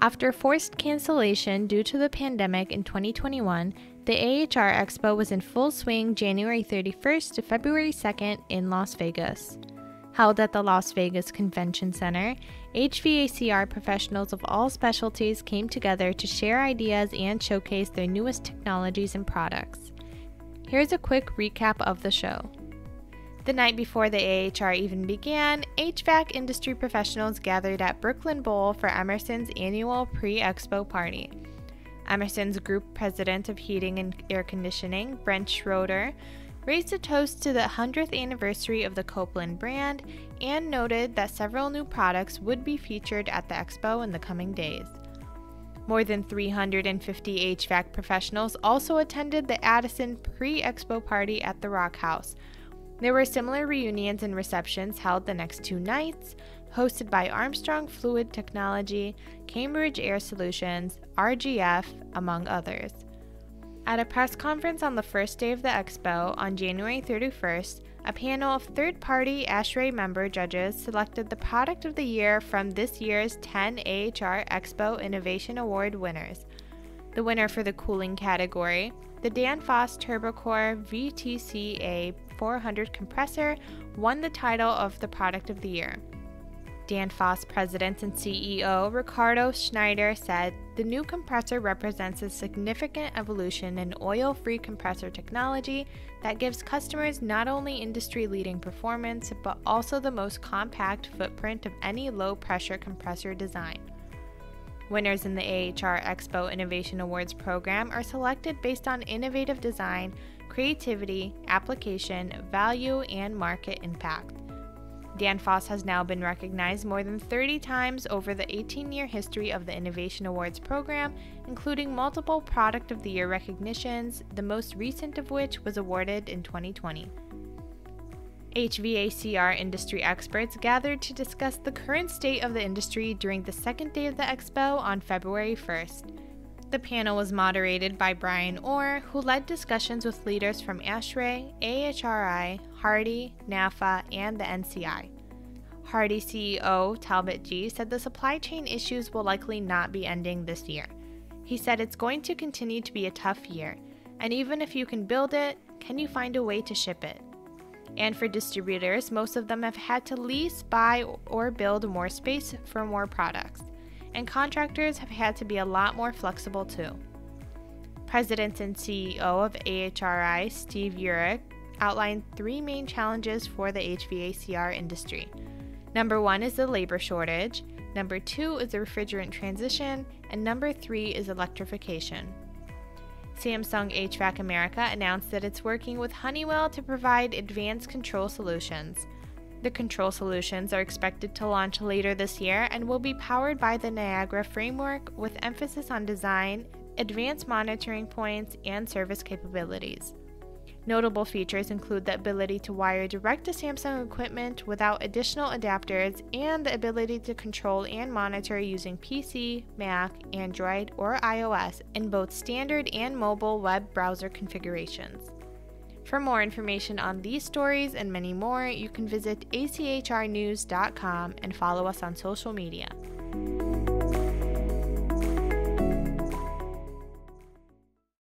After forced cancellation due to the pandemic in 2021, the AHR Expo was in full swing January 31st to February 2nd in Las Vegas. Held at the Las Vegas Convention Center, HVACR professionals of all specialties came together to share ideas and showcase their newest technologies and products. Here's a quick recap of the show. The night before the AHR even began, HVAC industry professionals gathered at Brooklyn Bowl for Emerson's annual pre expo party. Emerson's group president of heating and air conditioning, Brent Schroeder, raised a toast to the 100th anniversary of the Copeland brand and noted that several new products would be featured at the expo in the coming days. More than 350 HVAC professionals also attended the Addison pre expo party at the Rock House there were similar reunions and receptions held the next two nights, hosted by Armstrong Fluid Technology, Cambridge Air Solutions, RGF, among others. At a press conference on the first day of the expo on January 31st, a panel of third party ASHRAE member judges selected the product of the year from this year's 10 AHR Expo Innovation Award winners. The winner for the cooling category, the Danfoss Turbocor VTCA 400 compressor won the title of the Product of the Year. Danfoss president and CEO Ricardo Schneider said the new compressor represents a significant evolution in oil free compressor technology that gives customers not only industry leading performance but also the most compact footprint of any low pressure compressor design. Winners in the AHR Expo Innovation Awards program are selected based on innovative design, creativity, application, value, and market impact. Danfoss has now been recognized more than 30 times over the 18 year history of the Innovation Awards program, including multiple Product of the Year recognitions, the most recent of which was awarded in 2020. HVACR industry experts gathered to discuss the current state of the industry during the second day of the expo on February 1st. The panel was moderated by Brian Orr, who led discussions with leaders from ASHRAE, AHRI, HARDI, NAFA, and the NCI. HARDI CEO Talbot Gee said the supply chain issues will likely not be ending this year. He said it's going to continue to be a tough year, and even if you can build it, can you find a way to ship it? And for distributors, most of them have had to lease, buy, or build more space for more products and contractors have had to be a lot more flexible too. President and CEO of AHRI, Steve Yurek, outlined three main challenges for the HVACR industry. Number one is the labor shortage, number two is the refrigerant transition, and number three is electrification. Samsung HVAC America announced that it's working with Honeywell to provide advanced control solutions. The control solutions are expected to launch later this year and will be powered by the Niagara framework with emphasis on design, advanced monitoring points, and service capabilities. Notable features include the ability to wire direct to Samsung equipment without additional adapters and the ability to control and monitor using PC, Mac, Android, or iOS in both standard and mobile web browser configurations. For more information on these stories and many more, you can visit achrnews.com and follow us on social media.